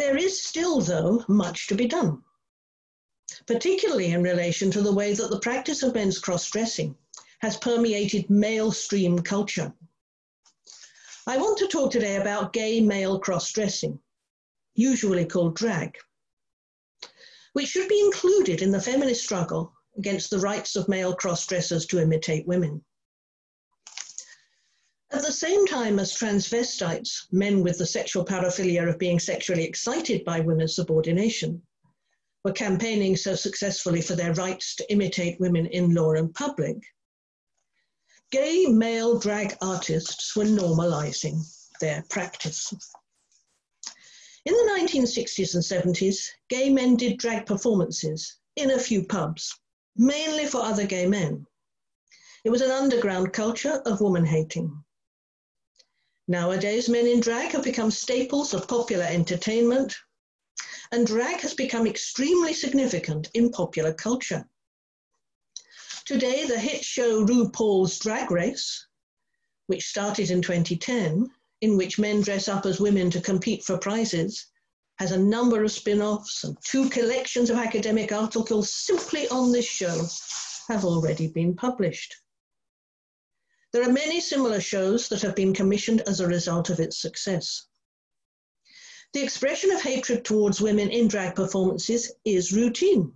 There is still, though, much to be done, particularly in relation to the way that the practice of men's cross dressing has permeated male stream culture. I want to talk today about gay male cross dressing, usually called drag, which should be included in the feminist struggle against the rights of male cross dressers to imitate women. At the same time as transvestites, men with the sexual paraphilia of being sexually excited by women's subordination, were campaigning so successfully for their rights to imitate women in law and public, gay male drag artists were normalizing their practice. In the 1960s and 70s, gay men did drag performances in a few pubs, mainly for other gay men. It was an underground culture of woman hating. Nowadays, men in drag have become staples of popular entertainment, and drag has become extremely significant in popular culture. Today, the hit show RuPaul's Drag Race, which started in 2010, in which men dress up as women to compete for prizes, has a number of spin offs and two collections of academic articles simply on this show have already been published. There are many similar shows that have been commissioned as a result of its success. The expression of hatred towards women in drag performances is routine.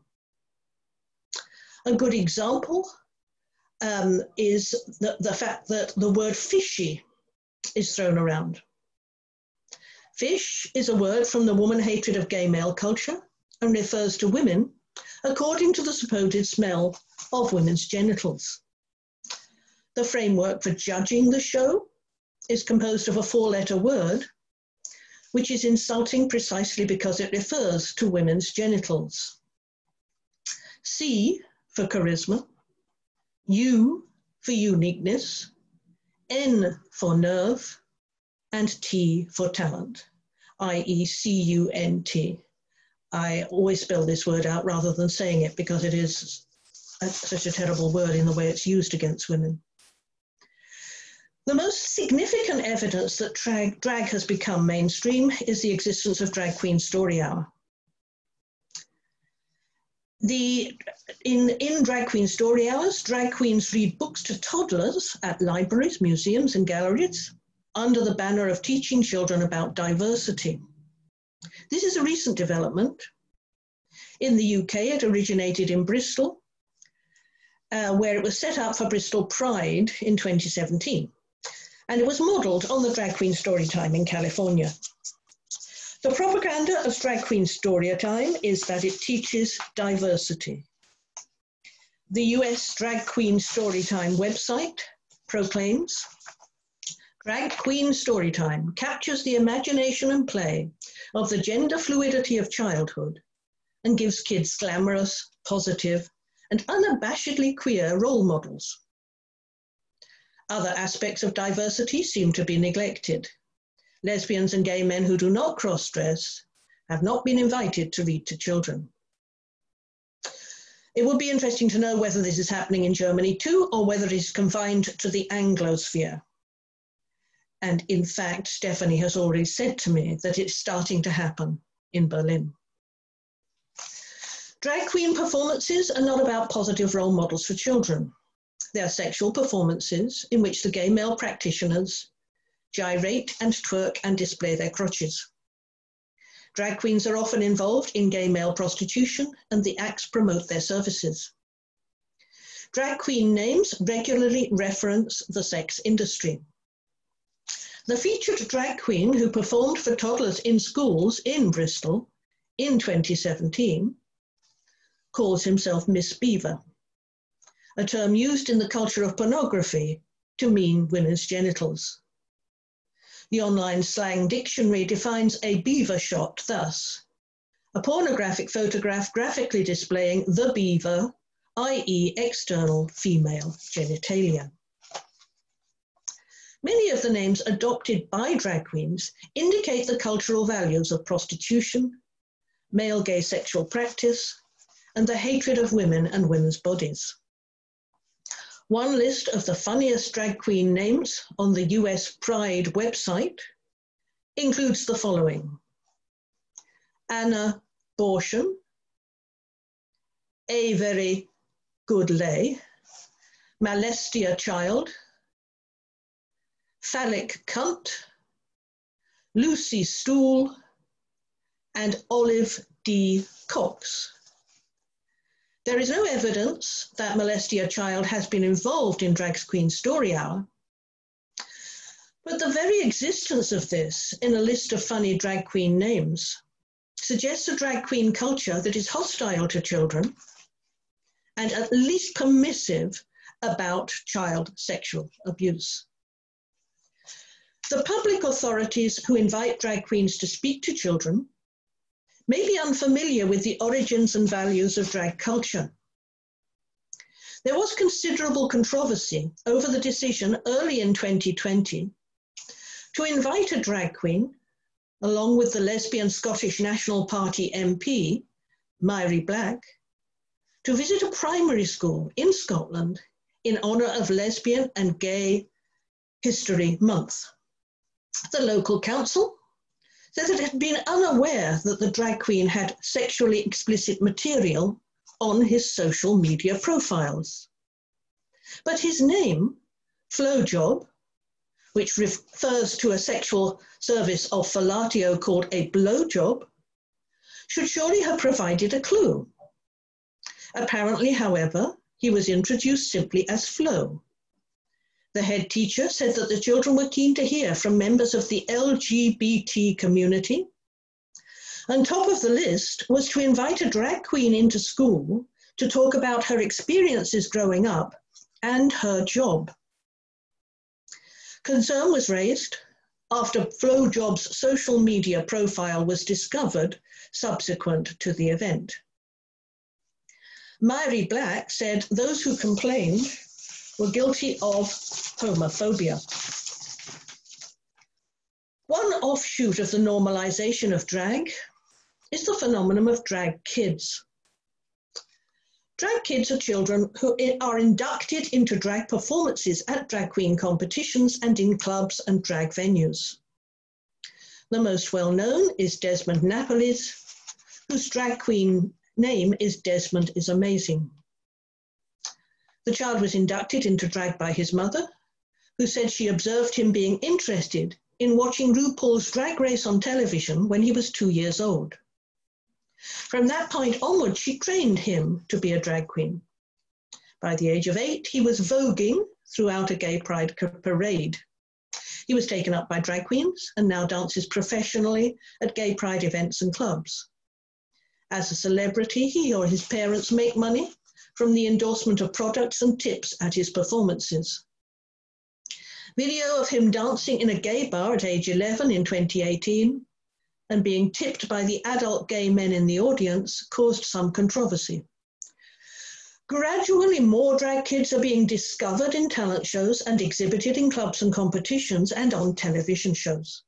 A good example um, is the, the fact that the word fishy is thrown around. Fish is a word from the woman hatred of gay male culture and refers to women according to the supposed smell of women's genitals. The framework for judging the show is composed of a four letter word, which is insulting precisely because it refers to women's genitals. C for charisma, U for uniqueness, N for nerve, and T for talent, i.e., C U N T. I always spell this word out rather than saying it because it is such a terrible word in the way it's used against women. The most significant evidence that drag, drag has become mainstream is the existence of Drag Queen Story Hour. The, in, in Drag Queen Story Hours, drag queens read books to toddlers at libraries, museums, and galleries under the banner of teaching children about diversity. This is a recent development. In the UK, it originated in Bristol, uh, where it was set up for Bristol Pride in 2017 and it was modelled on the Drag Queen Storytime in California. The propaganda of Drag Queen Storytime is that it teaches diversity. The US Drag Queen Storytime website proclaims Drag Queen Storytime captures the imagination and play of the gender fluidity of childhood and gives kids glamorous, positive, and unabashedly queer role models. Other aspects of diversity seem to be neglected. Lesbians and gay men who do not cross dress have not been invited to read to children. It would be interesting to know whether this is happening in Germany too, or whether it is confined to the Anglosphere. And in fact, Stephanie has already said to me that it's starting to happen in Berlin. Drag queen performances are not about positive role models for children. They are sexual performances in which the gay male practitioners gyrate and twerk and display their crotches. Drag queens are often involved in gay male prostitution and the acts promote their services. Drag queen names regularly reference the sex industry. The featured drag queen who performed for toddlers in schools in Bristol in 2017 calls himself Miss Beaver a term used in the culture of pornography to mean women's genitals. The online slang dictionary defines a beaver shot thus a pornographic photograph graphically displaying the beaver, i.e., external female genitalia. Many of the names adopted by drag queens indicate the cultural values of prostitution, male gay sexual practice, and the hatred of women and women's bodies. One list of the funniest drag queen names on the US Pride website includes the following Anna Borschen, A Very Good Lay, Molestia Child, Phallic Cunt, Lucy Stool, and Olive D. Cox. There is no evidence that Molestia Child has been involved in Drag Queen Story Hour, but the very existence of this in a list of funny drag queen names suggests a drag queen culture that is hostile to children and at least permissive about child sexual abuse. The public authorities who invite drag queens to speak to children may be unfamiliar with the origins and values of drag culture. There was considerable controversy over the decision early in 2020 to invite a drag queen, along with the lesbian Scottish National Party MP, Mhairi Black, to visit a primary school in Scotland in honour of Lesbian and Gay History Month. The local council says it had been unaware that the drag queen had sexually explicit material on his social media profiles. But his name, Flowjob, which refers to a sexual service of fellatio called a blowjob, should surely have provided a clue. Apparently, however, he was introduced simply as Flo. The head teacher said that the children were keen to hear from members of the LGBT community. On top of the list was to invite a drag queen into school to talk about her experiences growing up and her job. Concern was raised after Flowjob's social media profile was discovered subsequent to the event. Mhairi Black said those who complained were guilty of homophobia. One offshoot of the normalization of drag is the phenomenon of drag kids. Drag kids are children who are inducted into drag performances at drag queen competitions and in clubs and drag venues. The most well known is Desmond Napoles, whose drag queen name is Desmond is Amazing. The child was inducted into drag by his mother, who said she observed him being interested in watching RuPaul's Drag Race on television when he was two years old. From that point onward, she trained him to be a drag queen. By the age of eight, he was voguing throughout a gay pride parade. He was taken up by drag queens and now dances professionally at gay pride events and clubs. As a celebrity, he or his parents make money from the endorsement of products and tips at his performances. Video of him dancing in a gay bar at age 11 in 2018 and being tipped by the adult gay men in the audience caused some controversy. Gradually, more drag kids are being discovered in talent shows and exhibited in clubs and competitions and on television shows.